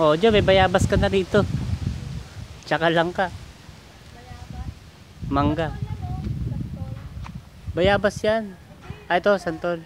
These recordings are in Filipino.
O, oh, Diyo, may bayabas ka na rito. Tsaka lang ka. Bayabas? Mangga. Bayabas yan. Ah, ito, santol.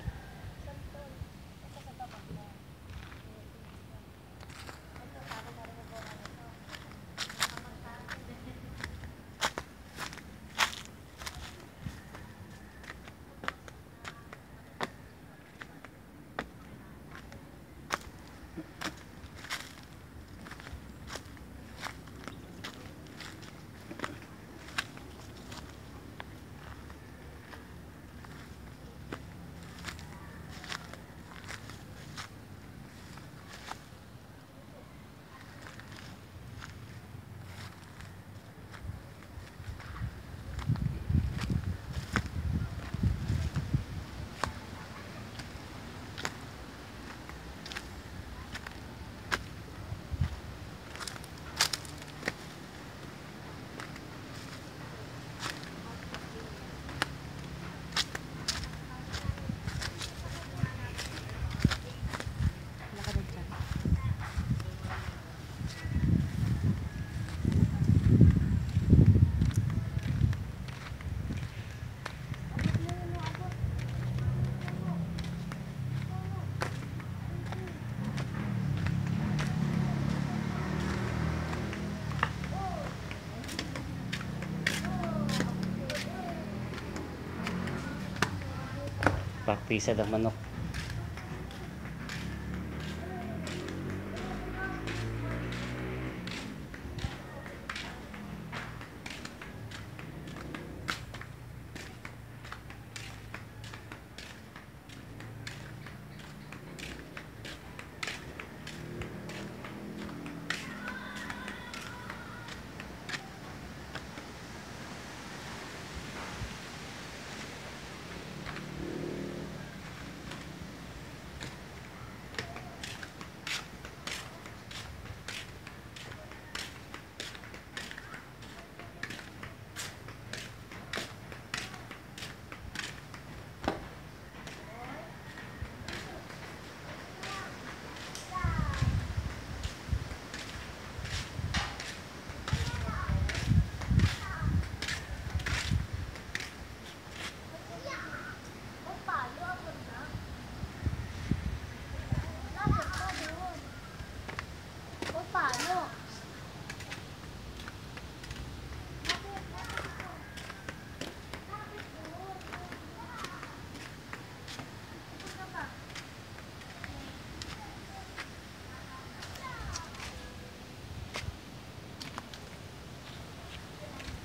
Practice ng manok.